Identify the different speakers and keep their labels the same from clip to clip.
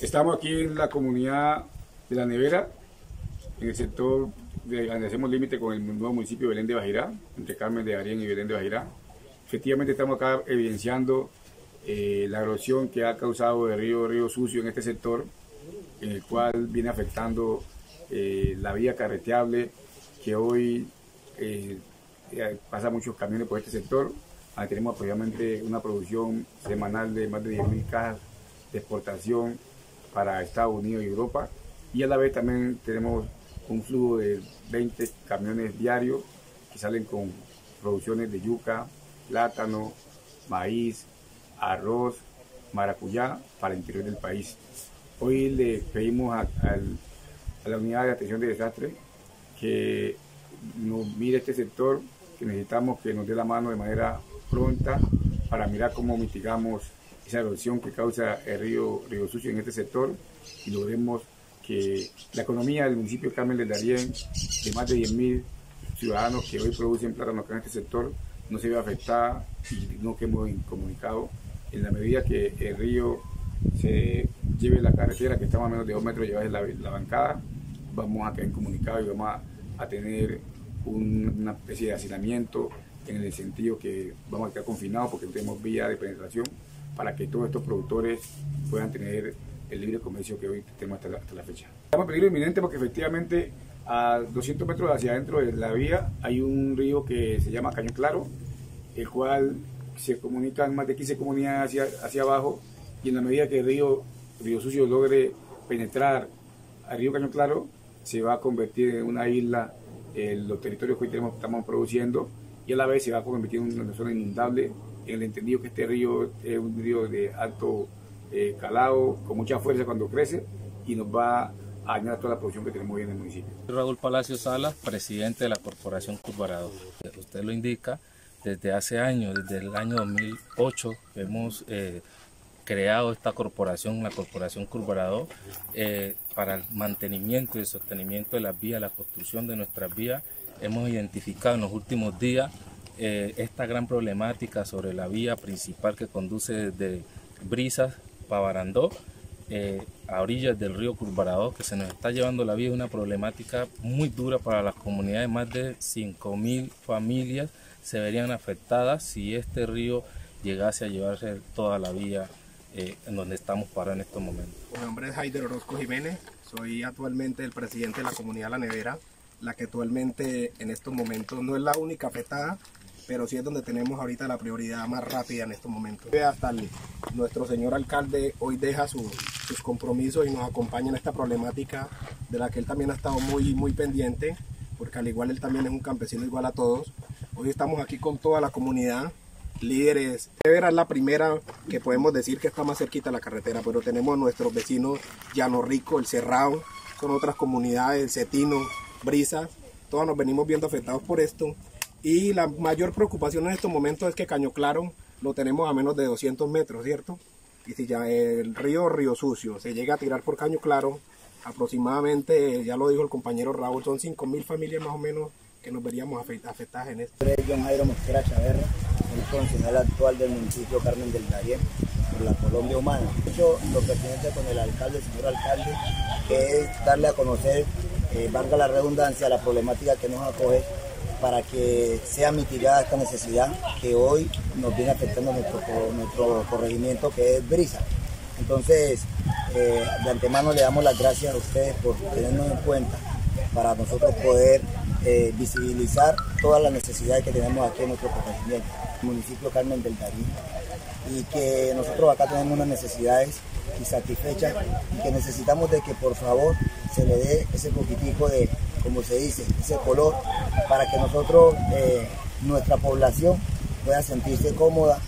Speaker 1: Estamos aquí en la comunidad de La Nevera, en el sector de, donde hacemos límite con el nuevo municipio de Belén de Bajirá, entre Carmen de Arién y Belén de Bajirá. Efectivamente estamos acá evidenciando eh, la erosión que ha causado el río Río Sucio en este sector, en el cual viene afectando eh, la vía carreteable que hoy eh, pasa muchos camiones por este sector. Tenemos aproximadamente una producción semanal de más de 10.000 cajas de exportación para Estados Unidos y Europa. Y a la vez también tenemos un flujo de 20 camiones diarios que salen con producciones de yuca, plátano, maíz, arroz, maracuyá para el interior del país. Hoy le pedimos a, la unidad de atención de desastre que nos mire este sector, que necesitamos que nos dé la mano de manera pronta para mirar cómo mitigamos esa erosión que causa el río Río Sucio en este sector y logremos que la economía del municipio de Carmen del Darién, de más de 10.000 ciudadanos que hoy producen plátano en este sector, no se vea afectada y no quedemos incomunicados en la medida que el río se lleve la carretera que está más o menos de dos metros llevar la, la bancada, vamos a quedar incomunicados y vamos a, tener una especie de hacinamiento en el sentido que vamos a quedar confinados porque no tenemos vía de penetración para que todos estos productores puedan tener el libre comercio que hoy tenemos hasta la, fecha. Estamos en peligro inminente porque efectivamente a 200 metros hacia adentro de la vía hay un río que se llama Caño Claro, el cual se comunican más de 15 comunidades hacia, hacia abajo y en la medida que el río, río Sucio logre penetrar al río Caño Claro, se va a convertir en una isla en los territorios que hoy tenemos, estamos produciendo y a la vez se va a convertir en una zona inundable en el entendido que este río es un río de alto eh, calado, con mucha fuerza cuando crece y nos va a dañar toda la producción que tenemos hoy en el municipio.
Speaker 2: Raúl Palacio Salas, presidente de la Corporación Curvarado. Usted lo indica, desde hace años, desde el año 2008, hemos eh, creado esta corporación, la Corporación Curvarado, eh, para el mantenimiento y el sostenimiento de las vías, la construcción de nuestras vías. Hemos identificado en los últimos días eh, esta gran problemática sobre la vía principal que conduce desde Brisas, Pavarandó, eh, a orillas del río Curvarado, que se nos está llevando la es una problemática muy dura para las comunidades, más de 5.000 familias se verían afectadas si este río llegase a llevarse toda la vía eh, en donde estamos parados en estos momentos.
Speaker 3: Mi nombre es Haider Orozco Jiménez, soy actualmente el presidente de la comunidad La Nevera, la que actualmente en estos momentos no es la única afectada, pero sí es donde tenemos ahorita la prioridad más rápida en estos momentos. Hasta nuestro señor alcalde hoy deja sus compromisos y nos acompaña en esta problemática de la que él también ha estado muy, muy pendiente, porque al igual él también es un campesino igual a todos. Hoy estamos aquí con toda la comunidad, líderes. Vera es la primera que podemos decir que está más cerquita de la carretera, pero tenemos nuestros vecinos Llano Rico, El Cerrado, son otras comunidades, El Cetino, Brisa, todos nos venimos viendo afectados por esto y la mayor preocupación en estos momentos es que Caño Claro lo tenemos a menos de 200 metros, ¿cierto? Y si ya el río Río Sucio se llega a tirar por Caño Claro, aproximadamente, ya lo dijo el compañero Raúl, son 5.000 familias más o menos que nos veríamos afectadas en esto.
Speaker 4: John Jairo Mosquera Chaverra, el concejal actual del municipio Carmen del Darién por la Colombia Humana. Yo lo pertinente con el alcalde, señor alcalde, que es darle a conocer, eh, valga la redundancia, la problemática que nos acoge para que sea mitigada esta necesidad que hoy nos viene afectando nuestro, nuestro corregimiento que es Brisa. Entonces, eh, de antemano le damos las gracias a ustedes por tenernos en cuenta para nosotros poder eh, visibilizar todas las necesidades que tenemos aquí en nuestro corregimiento, municipio Carmen del Darío, y que nosotros acá tenemos unas necesidades insatisfechas y que necesitamos de que por favor se le dé ese poquitico de, como se dice, ese color para que nosotros, eh, nuestra población pueda sentirse cómoda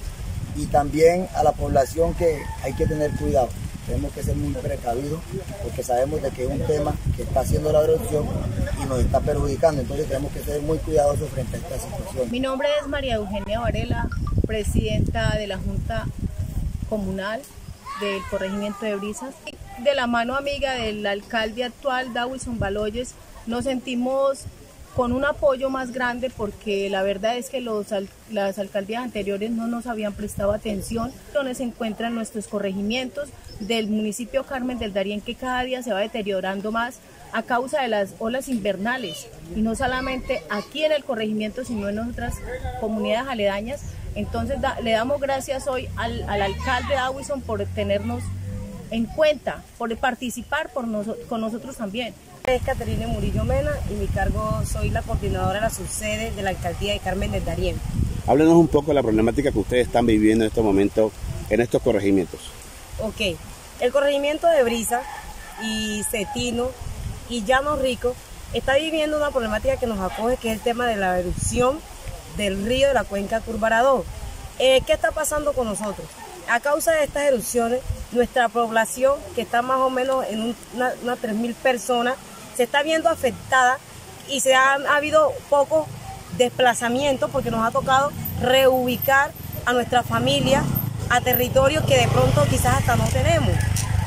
Speaker 4: y también a la población que hay que tener cuidado. Tenemos que ser muy precavidos porque sabemos de que es un tema que está haciendo la erupción y nos está perjudicando. Entonces tenemos que ser muy cuidadosos frente a esta situación.
Speaker 5: Mi nombre es María Eugenia Varela, presidenta de la Junta Comunal del Corregimiento de Brisas. De la mano amiga del alcalde actual, Dawison Baloyes, nos sentimos con un apoyo más grande porque la verdad es que los, las alcaldías anteriores no nos habían prestado atención, donde se encuentran nuestros corregimientos del municipio Carmen del Darién que cada día se va deteriorando más a causa de las olas invernales y no solamente aquí en el corregimiento sino en otras comunidades aledañas. Entonces le damos gracias hoy al, al alcalde Awison por tenernos en cuenta, por participar por con nosotros también.
Speaker 6: Es Caterina Murillo Mena y mi cargo soy la coordinadora de la subsede de la alcaldía de Carmen del Darién.
Speaker 7: Háblenos un poco de la problemática que ustedes están viviendo en estos momentos en estos corregimientos.
Speaker 6: Ok, el corregimiento de Brisa y Cetino y Llano Rico está viviendo una problemática que nos acoge, que es el tema de la erupción del río de la cuenca Curvarador. Eh, ¿Qué está pasando con nosotros? A causa de estas erupciones, nuestra población, que está más o menos en unas una 3.000 personas, se está viendo afectada y se han ha habido pocos desplazamientos porque nos ha tocado reubicar a nuestra familia a territorios que de pronto quizás hasta no tenemos.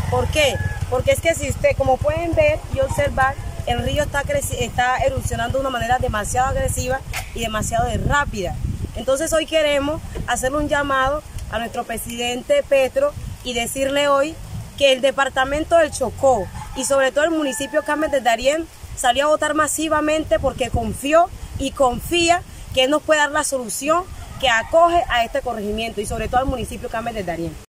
Speaker 6: ¿Por qué? Porque es que si usted, como pueden ver y observar, el río está, está erupcionando de una manera demasiado agresiva y demasiado rápida. Entonces hoy queremos hacer un llamado a nuestro presidente Petro y decirle hoy que el departamento del Chocó y sobre todo el municipio Carmen de Darién salió a votar masivamente porque confió y confía que él nos puede dar la solución que acoge a este corregimiento y sobre todo al municipio Carmen de Darién.